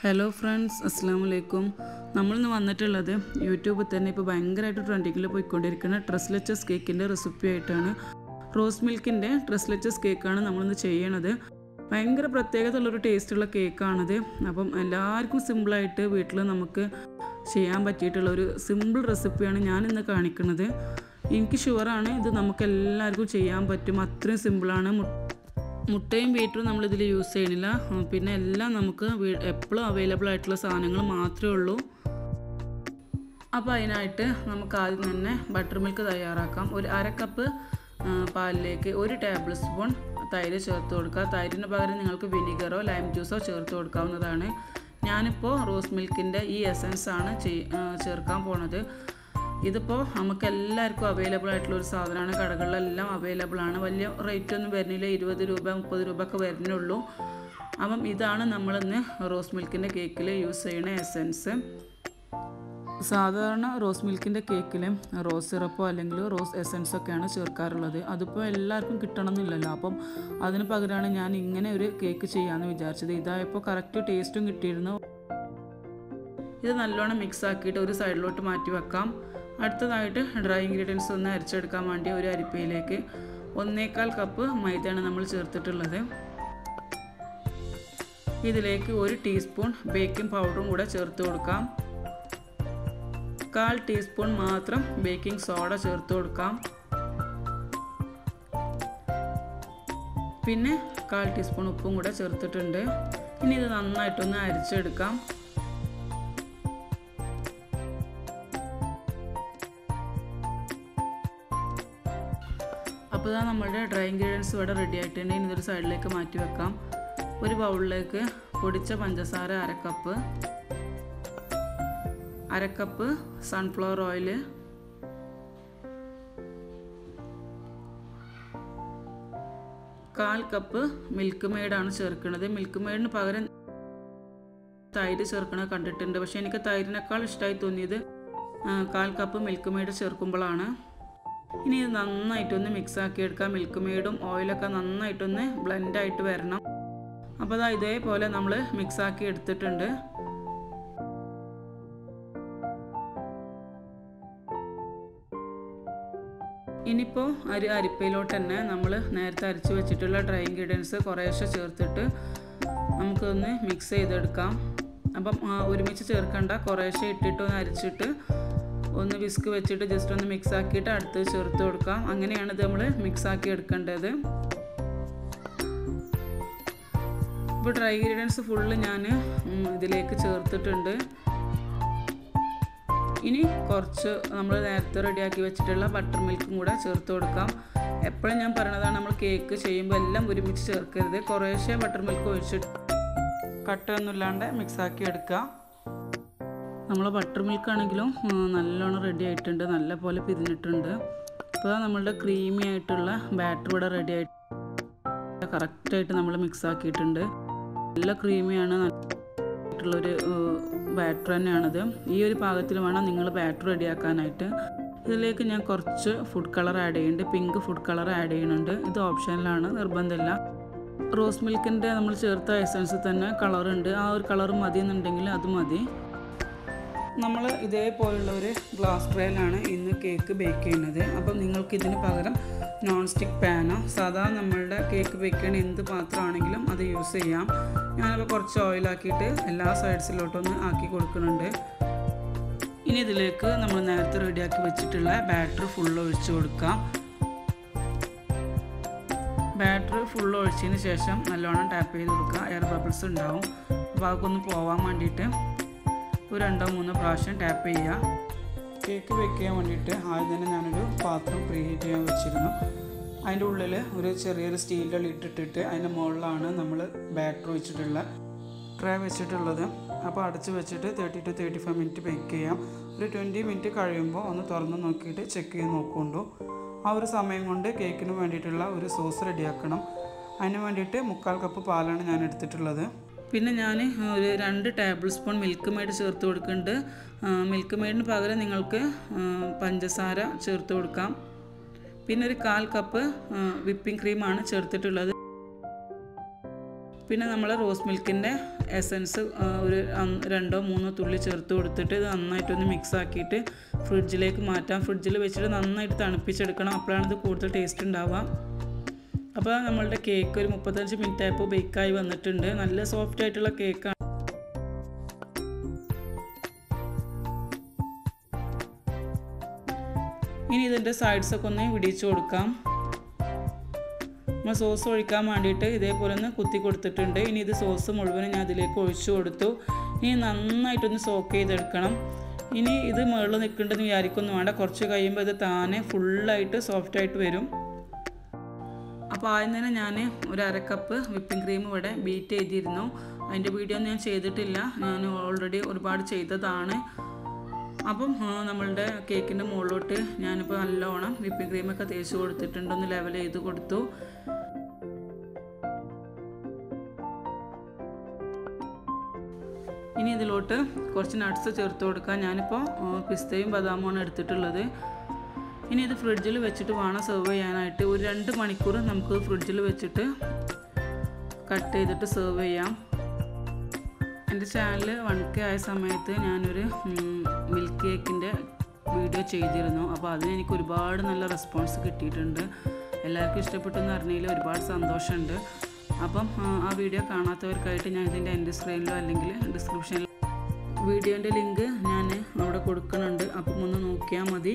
Hello friends അസ്സാം വലൈക്കും നമ്മളിന്ന് വന്നിട്ടുള്ളത് യൂട്യൂബിൽ തന്നെ ഇപ്പോൾ ഭയങ്കരമായിട്ട് ട്രെൻഡിങ്ങിൽ പോയിക്കൊണ്ടിരിക്കുന്ന ട്രസ്ലെച്ചസ് കേക്കിന്റെ റെസിപ്പി ആയിട്ടാണ്. റോസ് മിൽക്കിന്റെ ട്രസ്ലെച്ചസ് കേക്കാണ് നമ്മളിന്ന് ചെയ്യണത്. ഭയങ്കര പ്രത്യേകത ഉള്ളൊരു ടേസ്റ്റുള്ള കേക്കാണിത് അപ്പം എല്ലാവർക്കും സിമ്പിളായിട്ട് വീട്ടിൽ നമുക്ക് ചെയ്യാൻ പറ്റിയിട്ടുള്ള ഒരു സിമ്പിൾ റെസിപ്പിയാണ് ഞാൻ ഇന്ന് കാണിക്കുന്നത് എനിക്ക് ഷുവറാണ് ഇത് നമുക്ക് എല്ലാവർക്കും ചെയ്യാൻ പറ്റും. അത്രയും സിമ്പിളാണ് മുട്ടയും ബീറ്ററും നമ്മളിതിൽ യൂസ് ചെയ്യണില്ല പിന്നെ എല്ലാം നമുക്ക് എപ്പോഴും അവൈലബിൾ ആയിട്ടുള്ള സാധനങ്ങൾ മാത്രമേ ഉള്ളൂ. അപ്പോൾ അതിനായിട്ട് നമുക്ക് ആദ്യം തന്നെ ബട്ടർ മിൽക്ക് തയ്യാറാക്കാം. ഒരു അര കപ്പ് പാലിലേക്ക് ഒരു ടേബിൾ സ്പൂൺ തൈര് ചേർത്ത് കൊടുക്കുക. തൈരിന് പകരം നിങ്ങൾക്ക് വിനീഗറോ ലൈം ജ്യൂസോ ചേർത്ത് കൊടുക്കാവുന്നതാണ്. ഞാനിപ്പോൾ റോസ് മിൽക്കിന്റെ ഈ എസൻസ് ആണ് ചേർക്കാൻ പോണത്. ഇതിപ്പോൾ നമുക്ക് എല്ലാവർക്കും അവൈലബിൾ ആയിട്ടുള്ള ഒരു സാധനമാണ്. കടകളിലെല്ലാം അവൈലബിൾ ആണ്. വലിയ റേറ്റ് ഒന്നും വരുന്നില്ല. ഇരുപത് രൂപ മുപ്പത് രൂപ ഒക്കെ വരുന്നുള്ളൂ. അപ്പം ഇതാണ് നമ്മളിന്ന് റോസ് മിൽക്കിന്റെ കേക്കിൽ യൂസ് ചെയ്യുന്ന എസൻസ് സാധാരണ റോസ് മിൽക്കിന്റെ കേക്കിൽ റോസ് സിറപ്പോ അല്ലെങ്കിൽ റോസ് എസൻസ് ചേർക്കാറുള്ളത്. അതിപ്പോൾ എല്ലാവർക്കും കിട്ടണമെന്നില്ലല്ലോ. അപ്പം അതിന് പകരമാണ് ഞാൻ ഇങ്ങനെ ഒരു കേക്ക് ചെയ്യാമെന്ന് വിചാരിച്ചത്. ഇതായപ്പോൾ കറക്റ്റ് ടേസ്റ്റും കിട്ടിയിരുന്നു. ഇത് നല്ലോണം മിക്സ് ആക്കിയിട്ട് ഒരു സൈഡിലോട്ട് മാറ്റി വെക്കാം. അടുത്തതായിട്ട് ഡ്രൈ ഇൻഗ്രീഡിയൻസ് ഒന്ന് അരച്ചെടുക്കാൻ വേണ്ടി ഒരു അരിപ്പയിലേക്ക് ഒന്നേക്കാൽ കപ്പ് മൈദയാണ് നമ്മൾ ചേർത്തിട്ടുള്ളത്. ഇതിലേക്ക് ഒരു ടീസ്പൂൺ ബേക്കിംഗ് പൗഡറും കൂടെ ചേർത്ത് കൊടുക്കാം. കാൽ ടീസ്പൂൺ മാത്രം ബേക്കിംഗ് സോഡ ചേർത്ത് കൊടുക്കാം. പിന്നെ കാൽ ടീസ്പൂൺ ഉപ്പും കൂടെ ചേർത്തിട്ടുണ്ട്. ഇനി ഇത് നന്നായിട്ടൊന്ന് അരിച്ചെടുക്കാം. അപ്പോൾ ഇതാ നമ്മുടെ ഡ്രൈ ഇൻഗ്രീഡിയൻസ് ഇവിടെ റെഡി ആയിട്ടുണ്ട്. ഇനി ഇതൊരു സൈഡിലേക്ക് മാറ്റി വെക്കാം. ഒരു ബൗളിലേക്ക് പൊടിച്ച പഞ്ചസാര അരക്കപ്പ് അരക്കപ്പ് സൺഫ്ലവർ ഓയിൽ കാൽ കപ്പ് മിൽക്ക് മെയ്ഡാണ് ചേർക്കുന്നത്. മിൽക്ക് മെയ്ഡിന് പകരം തൈര് ചേർക്കണത് കണ്ടിട്ടുണ്ട്. പക്ഷേ എനിക്ക് തൈരിനേക്കാൾ ഇഷ്ടമായി തോന്നിയത് കാൽ കപ്പ് മിൽക്ക് മെയ്ഡ് ചേർക്കുമ്പോഴാണ്. ഇനി ഇത് നന്നായിട്ടൊന്ന് മിക്സ് ആക്കി എടുക്കാം. മിൽക്ക് മെയ്ഡും ഓയിലൊക്കെ നന്നായിട്ടൊന്ന് ബ്ലെൻഡായിട്ട് വരണം. അപ്പോൾ അതാ ഇതേപോലെ നമ്മൾ മിക്സ് ആക്കി എടുത്തിട്ടുണ്ട്. ഇനിയിപ്പോൾ അരി അരിപ്പയിലോട്ട് തന്നെ നമ്മൾ നേരത്തെ അരച്ച് വെച്ചിട്ടുള്ള ഡ്രൈ ഇൻഗ്രീഡിയൻസ് കുറേശ്ശെ ചേർത്തിട്ട് നമുക്കൊന്ന് മിക്സ് ചെയ്തെടുക്കാം. അപ്പം ഒരുമിച്ച് ചേർക്കേണ്ട. കുറേശ്ശെ ഇട്ടിട്ട് ഒന്ന് അരിച്ചിട്ട് ഒന്ന് വിസ്ക് വെച്ചിട്ട് ജസ്റ്റ് ഒന്ന് മിക്സ് ആക്കിയിട്ട് അടുത്ത് ചേർത്ത് കൊടുക്കാം. അങ്ങനെയാണ് ഇത് നമ്മൾ മിക്സ് ആക്കി എടുക്കേണ്ടത്. ഇപ്പോൾ ഡ്രൈ ഇൻഗ്രീഡിയൻസ് ഫുള്ള് ഞാൻ ഇതിലേക്ക് ചേർത്തിട്ടുണ്ട്. ഇനി കുറച്ച് നമ്മൾ നേരത്തെ റെഡിയാക്കി വെച്ചിട്ടുള്ള ബട്ടർ മിൽക്കും കൂടെ ചേർത്ത് കൊടുക്കാം. എപ്പോഴും ഞാൻ പറയണതാണ് നമ്മൾ കേക്ക് ചെയ്യുമ്പോൾ എല്ലാം ഒരുമിച്ച് ചേർക്കരുത്. കുറേശ്ശെ ബട്ടർ മിൽക്ക് ഒഴിച്ചിട്ട് കട്ടൊന്നുമില്ലാണ്ട് മിക്സാക്കി എടുക്കുക നമ്മൾ ബട്ടർ മിൽക്ക് ആണെങ്കിലും നല്ലോണം റെഡി ആയിട്ടുണ്ട്. നല്ല പോലെ പിരിഞ്ഞിട്ടുണ്ട്. ഇപ്പോൾ നമ്മളുടെ ക്രീമി ആയിട്ടുള്ള ബാറ്റർ ഇവിടെ റെഡി ആയിട്ട് കറക്റ്റായിട്ട് നമ്മൾ മിക്സ് ആക്കിയിട്ടുണ്ട്. നല്ല ക്രീമിയാണ് ആയിട്ടുള്ളൊരു ബാറ്റർ തന്നെയാണത്. ഈ ഒരു പാകത്തിൽ വേണം നിങ്ങൾ ബാറ്റർ റെഡിയാക്കാനായിട്ട് ഇതിലേക്ക് ഞാൻ കുറച്ച് ഫുഡ് കളർ ആഡ് ചെയ്യുന്നുണ്ട്. പിങ്ക് ഫുഡ് കളർ ആഡ് ചെയ്യുന്നുണ്ട്. ഇത് ഓപ്ഷനിലാണ് നിർബന്ധമില്ല. റോസ് മിൽക്കിന്റെ നമ്മൾ ചേർത്ത എസൻസിൽ തന്നെ കളറുണ്ട് ആ ഒരു കളർ മതി എന്നുണ്ടെങ്കിൽ അത് മതി. നമ്മൾ ഇതേപോലുള്ള ഒരു ഗ്ലാസ് ട്രേയിലാണ് ഇന്ന് കേക്ക് ബേക്ക് ചെയ്യുന്നത്. അപ്പം നിങ്ങൾക്ക് ഇതിന് പകരം നോൺ സ്റ്റിക്ക് പാനോ സാധാ നമ്മളുടെ കേക്ക് ബേക്ക് ചെയ്യണ എന്ത് പാത്രമാണെങ്കിലും അത് യൂസ് ചെയ്യാം. ഞാനിപ്പോൾ കുറച്ച് ഓയിലാക്കിയിട്ട് എല്ലാ സൈഡ്സിലോട്ടൊന്ന് ആക്കി കൊടുക്കുന്നുണ്ട്. ഇനി ഇതിലേക്ക് നമ്മൾ നേരത്തെ റെഡിയാക്കി വെച്ചിട്ടുള്ള ബാറ്ററി ഫുൾ ഒഴിച്ചു കൊടുക്കാം. ബാറ്ററി ഫുൾ ഒഴിച്ചതിന് ശേഷം നല്ലോണം ടാപ്പ് ചെയ്ത് കൊടുക്കുക. എയർ ബബിൾസ് ഉണ്ടാവും. അപ്പോൾ അതൊക്കെ ഒന്ന് പോവാൻ വേണ്ടിയിട്ട് ഒരു രണ്ടോ മൂന്നോ പ്രാവശ്യം ടാപ്പ് ചെയ്യുക. കേക്ക് വെക്കാൻ വേണ്ടിയിട്ട് ആദ്യം തന്നെ ഞാനൊരു പാത്രം പ്രീഹീറ്റ് ചെയ്യാൻ വെച്ചിരുന്നു. അതിന്റെ ഉള്ളിൽ ഒരു ചെറിയൊരു സ്റ്റീലിന്റെ ലിട്ടിട്ടിട്ട് അതിന്റെ മുകളിലാണ് നമ്മൾ ബാറ്റർ വെച്ചിട്ടുള്ള ട്രേ വെച്ചിട്ടുള്ളത്. അപ്പോൾ അടച്ച് വെച്ചിട്ട് thirty two thirty five minute bake ചെയ്യാം. ഒരു ട്വന്റി മിനിറ്റ് കഴിയുമ്പോൾ ഒന്ന് തുറന്ന് നോക്കിയിട്ട് ചെക്ക് ചെയ്ത് നോക്കുകൊണ്ടു ആ ഒരു സമയം കൊണ്ട് കേക്കിന് വേണ്ടിയിട്ടുള്ള ഒരു സോസ് റെഡിയാക്കണം അതിന് വേണ്ടിയിട്ട് മുക്കാൽ കപ്പ് പാലാണ് ഞാൻ എടുത്തിട്ടുള്ളത്. പിന്നെ ഞാൻ ഒരു രണ്ട് ടേബിൾ സ്പൂൺ മിൽക്ക് മെയ്ഡ് ചേർത്ത് കൊടുക്കുന്നുണ്ട്. മിൽക്ക് മെയ്ഡിന് പകരം നിങ്ങൾക്ക് പഞ്ചസാര ചേർത്ത് കൊടുക്കാം. പിന്നെ ഒരു കാൽ കപ്പ് വിപ്പിംഗ് ക്രീമാണ് ചേർത്തിട്ടുള്ളത്. പിന്നെ നമ്മൾ റോസ് മിൽക്കിന്റെ എസൻസ് ഒരു രണ്ടോ മൂന്നോ തുള്ളി ചേർത്ത് കൊടുത്തിട്ട് ഇത് നന്നായിട്ടൊന്ന് മിക്സ് ആക്കിയിട്ട് ഫ്രിഡ്ജിലേക്ക് മാറ്റാം. ഫ്രിഡ്ജിൽ വെച്ചിട്ട് നന്നായിട്ട് തണുപ്പിച്ചെടുക്കണം. അപ്പോഴാണ് ഇത് കൂടുതൽ ടേസ്റ്റ് ഉണ്ടാവുക. അപ്പോൾ നമ്മളുടെ കേക്ക് ഒരു മുപ്പത്തഞ്ച് മിനിറ്റ് ആയപ്പോൾ ബേക്കായി വന്നിട്ടുണ്ട്. നല്ല സോഫ്റ്റ് ആയിട്ടുള്ള കേക്കാണ് ഇനി ഇതിന്റെ സൈഡ്സൊക്കെ ഒന്ന് വിടിച്ചു കൊടുക്കാം. നമ്മൾ സോസ് ഒഴിക്കാൻ വേണ്ടിയിട്ട് ഇതേപോലെ ഒന്ന് കുത്തി കൊടുത്തിട്ടുണ്ട്. ഇനി ഇത് സോസ് മുഴുവനും ഞാൻ അതിലേക്ക് ഒഴിച്ചു കൊടുത്തു. ഇനി നന്നായിട്ടൊന്ന് സോക്ക് ചെയ്തെടുക്കണം. ഇനി ഇത് മുകളിൽ നിൽക്കേണ്ടെന്ന് വിചാരിക്കൊന്നും വേണ്ട. കുറച്ച് കഴിയുമ്പോൾ ഇത് താനെ ഫുള്ളായിട്ട് സോഫ്റ്റായിട്ട് വരും. അപ്പോൾ ആദ്യം തന്നെ ഞാൻ ഒരു അരക്കപ്പ് കപ്പ് വിപ്പിംഗ് ക്രീം ഇവിടെ ബീറ്റ് ചെയ്തിരുന്നു. അതിന്റെ വീഡിയോ ഒന്നും ഞാൻ ചെയ്തിട്ടില്ല. ഞാൻ ഓൾറെഡി ഒരുപാട് ചെയ്തതാണ്. അപ്പം നമ്മളുടെ കേക്കിന്റെ മുകളിലോട്ട് ഞാനിപ്പോൾ നല്ലോണം വിപ്പിംഗ് ക്രീമൊക്കെ തേച്ച് കൊടുത്തിട്ടുണ്ടെന്ന് ലെവൽ ചെയ്ത് കൊടുത്തു. ഇനി ഇതിലോട്ട് കുറച്ച് നട്ട്സ് ചേർത്ത് കൊടുക്കാം. ഞാനിപ്പോൾ പിസ്തയും ബദാമുമാണ് എടുത്തിട്ടുള്ളത്. ഇനി ഇത് ഫ്രിഡ്ജിൽ വെച്ചിട്ട് വേണം സെർവ് ചെയ്യാനായിട്ട്. ഒരു രണ്ട് മണിക്കൂർ നമുക്ക് ഫ്രിഡ്ജിൽ വെച്ചിട്ട് കട്ട് ചെയ്തിട്ട് സെർവ് ചെയ്യാം. എന്റെ ചാനൽ വൺ കെ ആയ സമയത്ത് ഞാനൊരു മിൽക്ക് കേക്കിന്റെ വീഡിയോ ചെയ്തിരുന്നു. അപ്പോൾ അതിന് എനിക്ക് ഒരുപാട് നല്ല റെസ്പോൺസ് കിട്ടിയിട്ടുണ്ട്. എല്ലാവർക്കും ഇഷ്ടപ്പെട്ടെന്ന് അറിഞ്ഞതിൽ ഒരുപാട് സന്തോഷമുണ്ട്. അപ്പം ആ വീഡിയോ കാണാത്തവർക്കായിട്ട് ഞാൻ ഇതിന്റെ എന്റെ സ്ക്രീനിലോ അല്ലെങ്കിൽ ഡിസ്ക്രിപ്ഷനിലോ വീഡിയോന്റെ ലിങ്ക് ഞാൻ അവിടെ കൊടുക്കുന്നുണ്ട്. അപ്പം ഒന്ന് നോക്കിയാൽ മതി.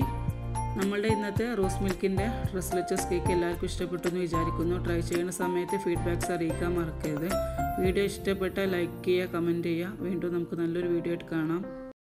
നമ്മളുടെ ഇന്നത്തെ റോസ് മിൽക്കിന്റെ റെസ്ലെച്ചസ് കേക്ക് എല്ലാവർക്കും ഇഷ്ടപ്പെട്ടു എന്ന് വിചാരിക്കുന്നു. ട്രൈ ചെയ്യുന്ന സമയത്ത് ഫീഡ്ബാക്ക്സ് അറിയിക്കാൻ മറക്കരുത്. വീഡിയോ ഇഷ്ടപ്പെട്ടാൽ ലൈക്ക് ചെയ്യുക കമന്റ് ചെയ്യുക. വീണ്ടും നമുക്ക് നല്ലൊരു വീഡിയോ ആയിട്ട് കാണാം.